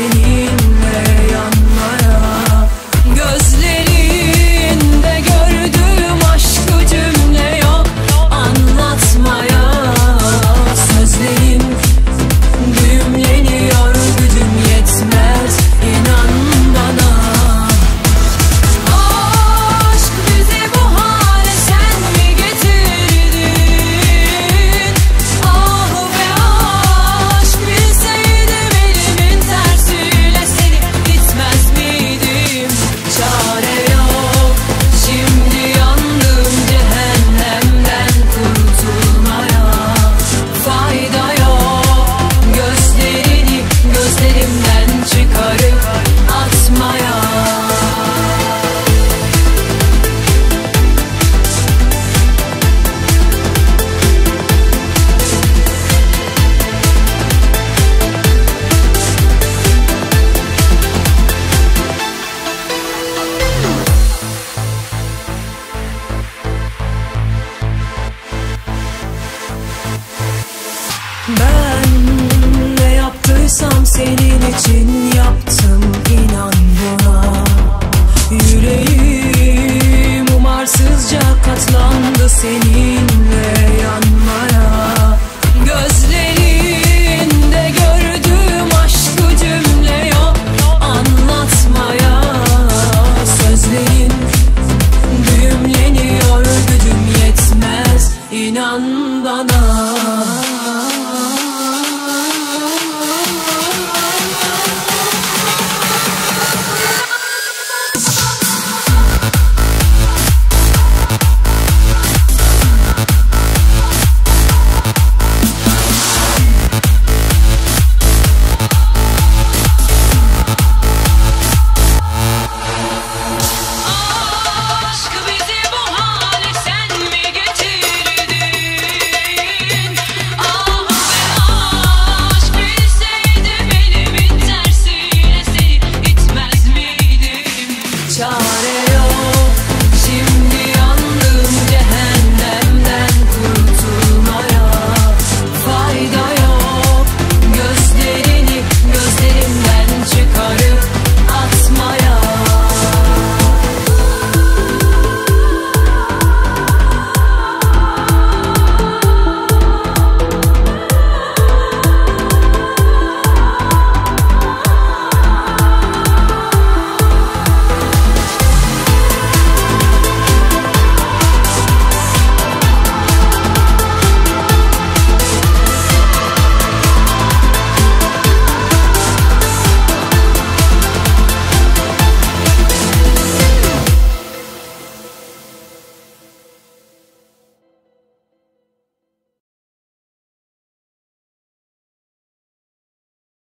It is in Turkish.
senin Senin için yaptım inan buna. Yüreğim umarsızca katlandı seninle yanmaya. Gözlerinde gördüğüm aşkı cümle yok anlatmaya. Sözlerin düğümleniyor gücüm yetmez inan bana.